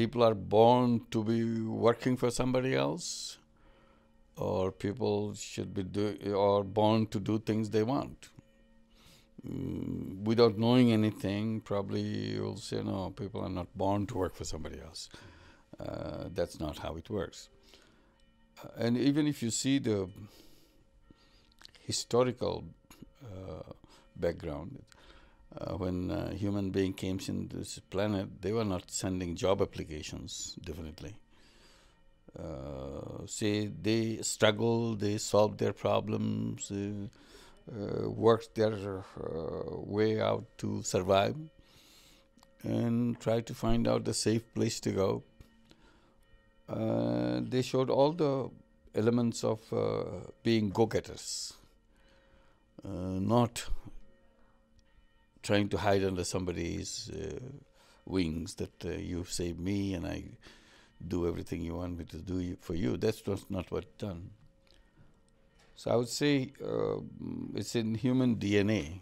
people are born to be working for somebody else, or people should be do, or born to do things they want. Mm, without knowing anything, probably you'll say, no, people are not born to work for somebody else. Uh, that's not how it works. Uh, and even if you see the historical uh, background, uh, when uh, human being came in this planet, they were not sending job applications, definitely. Uh, say they struggle, they solve their problems, uh, work their uh, way out to survive, and try to find out the safe place to go. Uh, they showed all the elements of being go-getters, not trying to hide under somebody's uh, wings that uh, you save me and I do everything you want me to do for you. That's not what's done. So I would say uh, it's in human DNA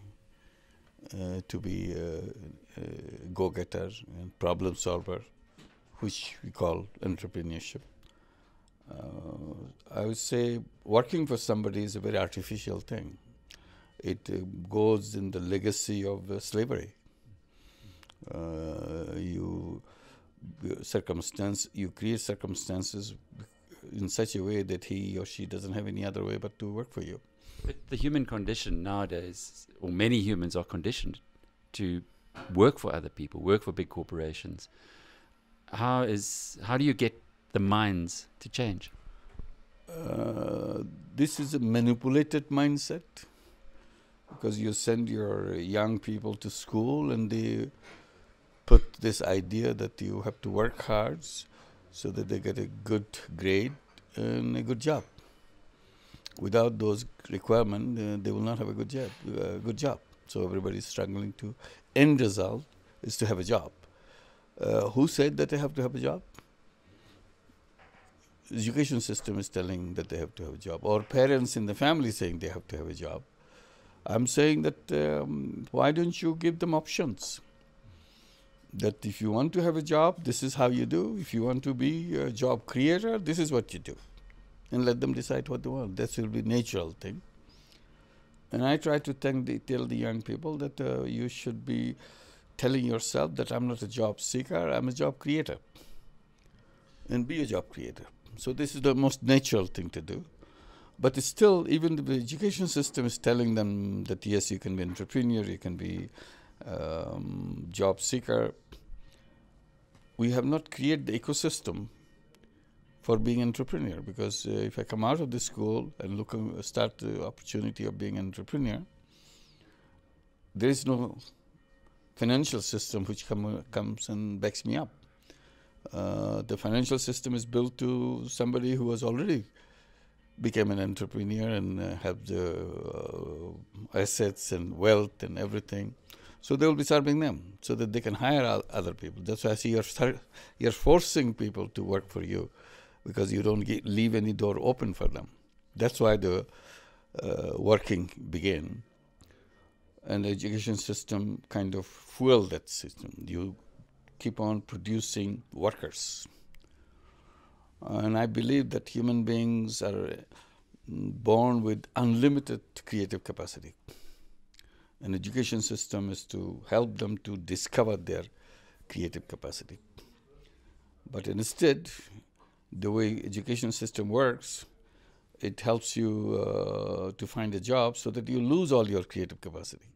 uh, to be a, a go-getter and problem solver, which we call entrepreneurship. Uh, I would say working for somebody is a very artificial thing it uh, goes in the legacy of uh, slavery. Uh, you circumstance you create circumstances in such a way that he or she doesn't have any other way but to work for you. But the human condition nowadays, or many humans are conditioned to work for other people, work for big corporations. How is how do you get the minds to change? Uh, this is a manipulated mindset because you send your young people to school and they put this idea that you have to work hard so that they get a good grade and a good job. Without those requirements, uh, they will not have a good job. Uh, good job. So everybody is struggling to. End result is to have a job. Uh, who said that they have to have a job? Education system is telling that they have to have a job, or parents in the family saying they have to have a job. I'm saying that um, why don't you give them options? That if you want to have a job, this is how you do. If you want to be a job creator, this is what you do. And let them decide what they want. That will be natural thing. And I try to the, tell the young people that uh, you should be telling yourself that I'm not a job seeker, I'm a job creator. And be a job creator. So this is the most natural thing to do. But still, even the education system is telling them that yes, you can be entrepreneur, you can be um, job seeker. We have not created the ecosystem for being entrepreneur because uh, if I come out of the school and look uh, start the opportunity of being an entrepreneur, there is no financial system which come, comes and backs me up. Uh, the financial system is built to somebody who was already became an entrepreneur and uh, have the uh, assets and wealth and everything. So they will be serving them so that they can hire other people. That's why I see you're, you're forcing people to work for you because you don't get, leave any door open for them. That's why the uh, working began. And the education system kind of fueled that system. You keep on producing workers and I believe that human beings are born with unlimited creative capacity. An education system is to help them to discover their creative capacity. But instead, the way education system works, it helps you uh, to find a job so that you lose all your creative capacity.